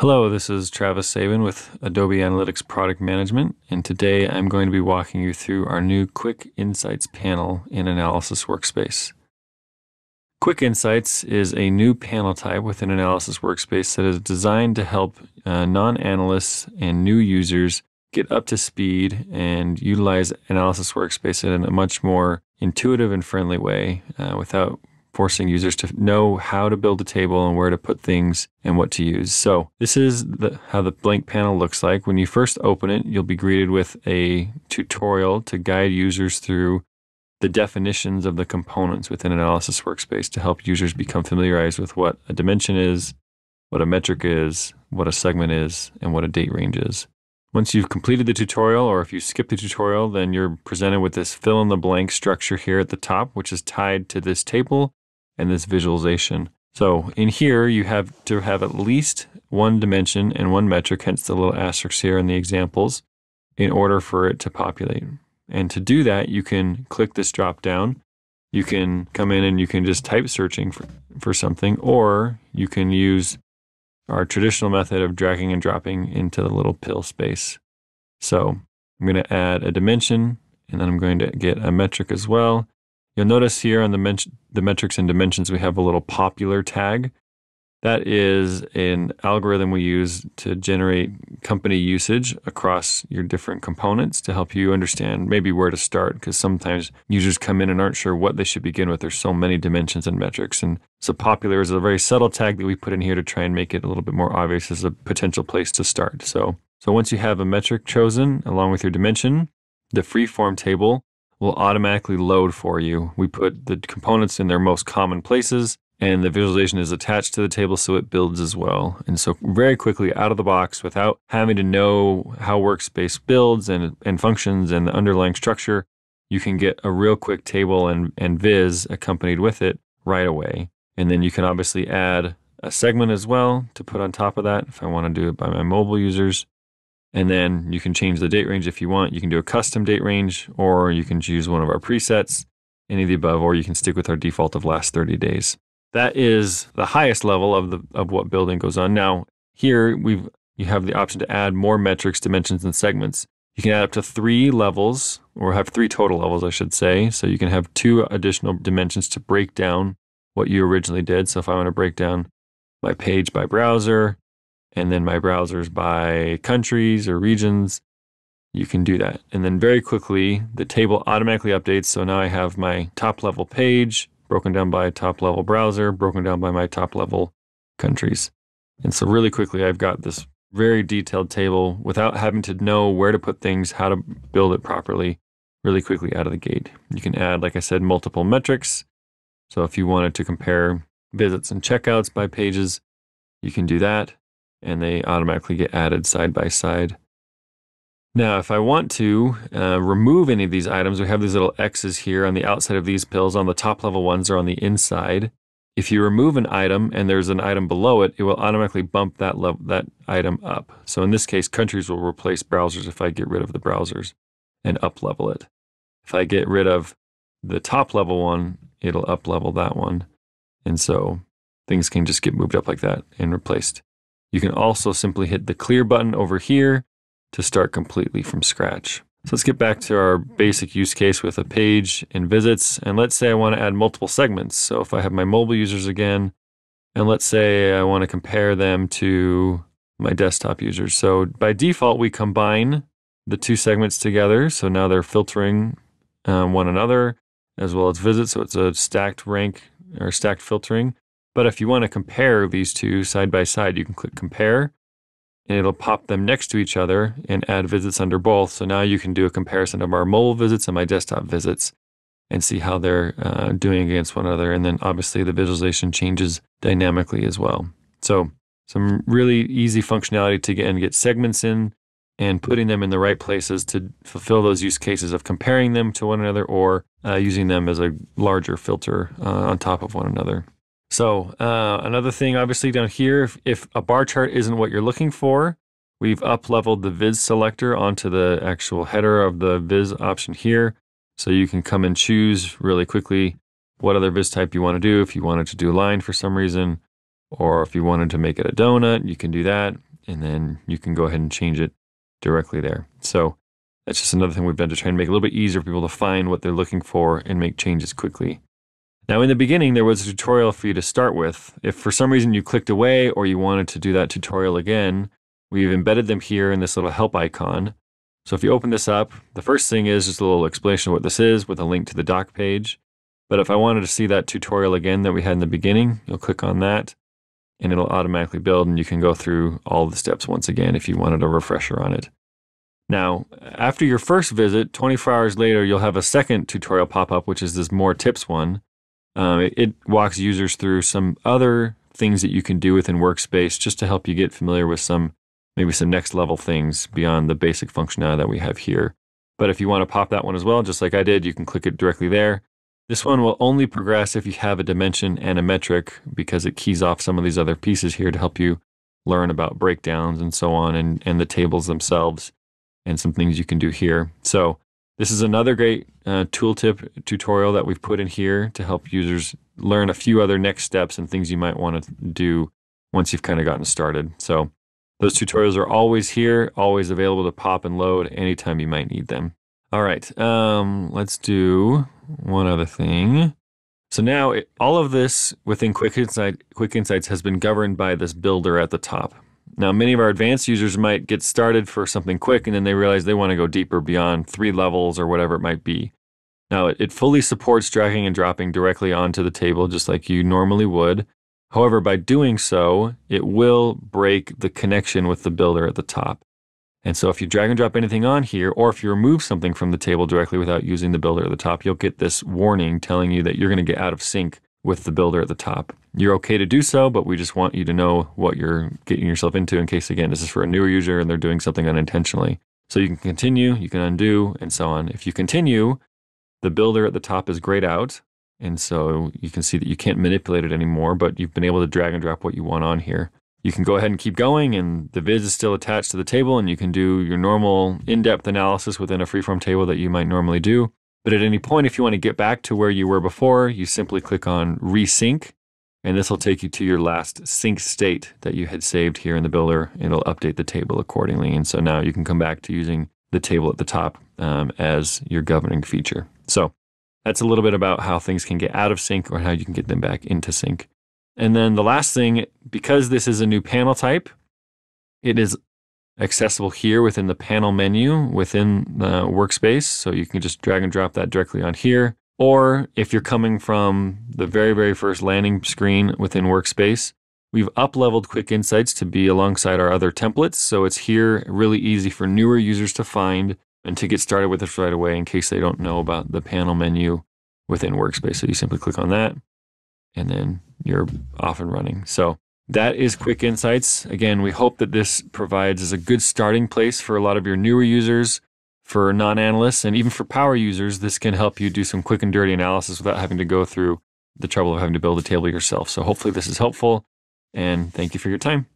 Hello, this is Travis Sabin with Adobe Analytics Product Management, and today I'm going to be walking you through our new Quick Insights panel in Analysis Workspace. Quick Insights is a new panel type within Analysis Workspace that is designed to help uh, non analysts and new users get up to speed and utilize Analysis Workspace in a much more intuitive and friendly way uh, without forcing users to know how to build a table and where to put things and what to use. So this is the, how the blank panel looks like. When you first open it, you'll be greeted with a tutorial to guide users through the definitions of the components within Analysis Workspace to help users become familiarized with what a dimension is, what a metric is, what a segment is, and what a date range is. Once you've completed the tutorial, or if you skip the tutorial, then you're presented with this fill in the blank structure here at the top, which is tied to this table and this visualization. So in here, you have to have at least one dimension and one metric, hence the little asterisks here in the examples, in order for it to populate. And to do that, you can click this drop down. You can come in and you can just type searching for, for something, or you can use our traditional method of dragging and dropping into the little pill space. So I'm going to add a dimension, and then I'm going to get a metric as well. You'll notice here on the, men- the metrics and dimensions, we have a little popular tag. That is an algorithm we use to generate company usage across your different components to help you understand maybe where to start. Because sometimes users come in and aren't sure what they should begin with. There's so many dimensions and metrics. And so popular is a very subtle tag that we put in here to try and make it a little bit more obvious as a potential place to start. So, so once you have a metric chosen along with your dimension, the freeform table will automatically load for you. We put the components in their most common places and the visualization is attached to the table so it builds as well. And so very quickly out of the box without having to know how workspace builds and, and functions and the underlying structure, you can get a real quick table and, and viz accompanied with it right away. And then you can obviously add a segment as well to put on top of that if I want to do it by my mobile users. And then you can change the date range if you want. You can do a custom date range, or you can choose one of our presets, any of the above, or you can stick with our default of last 30 days. That is the highest level of the of what building goes on. Now, here we've you have the option to add more metrics, dimensions, and segments. You can add up to three levels, or have three total levels, I should say. So you can have two additional dimensions to break down what you originally did. So if I want to break down my page by browser, and then my browsers by countries or regions, you can do that. And then very quickly, the table automatically updates. So now I have my top level page broken down by top level browser, broken down by my top level countries. And so really quickly, I've got this very detailed table without having to know where to put things, how to build it properly, really quickly out of the gate. You can add, like I said, multiple metrics. So if you wanted to compare visits and checkouts by pages, you can do that and they automatically get added side by side. Now, if I want to uh, remove any of these items, we have these little X's here on the outside of these pills. On the top level ones are on the inside. If you remove an item and there's an item below it, it will automatically bump that level, that item up. So in this case, countries will replace browsers if I get rid of the browsers and up level it. If I get rid of the top level one, it'll up level that one. And so things can just get moved up like that and replaced. You can also simply hit the clear button over here to start completely from scratch. So let's get back to our basic use case with a page and visits. And let's say I want to add multiple segments. So if I have my mobile users again, and let's say I want to compare them to my desktop users. So by default, we combine the two segments together. So now they're filtering um, one another as well as visits. So it's a stacked rank or stacked filtering. But if you want to compare these two side by side, you can click compare and it'll pop them next to each other and add visits under both. So now you can do a comparison of our mobile visits and my desktop visits and see how they're uh, doing against one another. And then obviously the visualization changes dynamically as well. So some really easy functionality to get and get segments in and putting them in the right places to fulfill those use cases of comparing them to one another or uh, using them as a larger filter uh, on top of one another. So uh, another thing, obviously down here, if, if, a bar chart isn't what you're looking for, we've up leveled the viz selector onto the actual header of the viz option here. So you can come and choose really quickly what other viz type you want to do. If you wanted to do line for some reason, or if you wanted to make it a donut, you can do that. and then you can go ahead and change it directly there. So that's just another thing we've done to try and make it a little bit easier for people to find what they're looking for and make changes quickly. Now, in the beginning, there was a tutorial for you to start with. If for some reason you clicked away or you wanted to do that tutorial again, we've embedded them here in this little help icon. So if you open this up, the first thing is just a little explanation of what this is with a link to the doc page. But if I wanted to see that tutorial again that we had in the beginning, you'll click on that and it'll automatically build and you can go through all the steps once again if you wanted a refresher on it. Now, after your first visit, 24 hours later, you'll have a second tutorial pop up, which is this more tips one. Um, it, it walks users through some other things that you can do within Workspace just to help you get familiar with some maybe some next level things beyond the basic functionality that we have here. But if you want to pop that one as well, just like I did, you can click it directly there. This one will only progress if you have a dimension and a metric because it keys off some of these other pieces here to help you learn about breakdowns and so on and, and the tables themselves and some things you can do here. So this is another great uh, tooltip tutorial that we've put in here to help users learn a few other next steps and things you might want to do once you've kind of gotten started. So those tutorials are always here, always available to pop and load anytime you might need them. All right, um, let's do one other thing. So now it, all of this within Quick Insight, Quick Insights has been governed by this builder at the top. Now, many of our advanced users might get started for something quick and then they realize they want to go deeper beyond three levels or whatever it might be. Now, it fully supports dragging and dropping directly onto the table just like you normally would. However, by doing so, it will break the connection with the builder at the top. And so if you drag and drop anything on here, or if you remove something from the table directly without using the builder at the top, you'll get this warning telling you that you're going to get out of sync with the builder at the top. You're okay to do so, but we just want you to know what you're getting yourself into in case, again, this is for a newer user and they're doing something unintentionally. So you can continue, you can undo, and so on. If you continue, the builder at the top is grayed out. And so you can see that you can't manipulate it anymore, but you've been able to drag and drop what you want on here. You can go ahead and keep going, and the viz is still attached to the table, and you can do your normal in depth analysis within a freeform table that you might normally do. But at any point, if you want to get back to where you were before, you simply click on resync, and this will take you to your last sync state that you had saved here in the builder. It'll update the table accordingly. And so now you can come back to using the table at the top um, as your governing feature. So that's a little bit about how things can get out of sync or how you can get them back into sync. And then the last thing, because this is a new panel type, it is accessible here within the panel menu within the workspace. So you can just drag and drop that directly on here. Or if you're coming from the very, very first landing screen within Workspace, we've up-leveled Quick Insights to be alongside our other templates. So it's here really easy for newer users to find and to get started with this right away in case they don't know about the panel menu within Workspace. So you simply click on that and then you're off and running. So that is Quick Insights. Again, we hope that this provides as a good starting place for a lot of your newer users, for non-analysts, and even for power users. This can help you do some quick and dirty analysis without having to go through the trouble of having to build a table yourself. So hopefully this is helpful, and thank you for your time.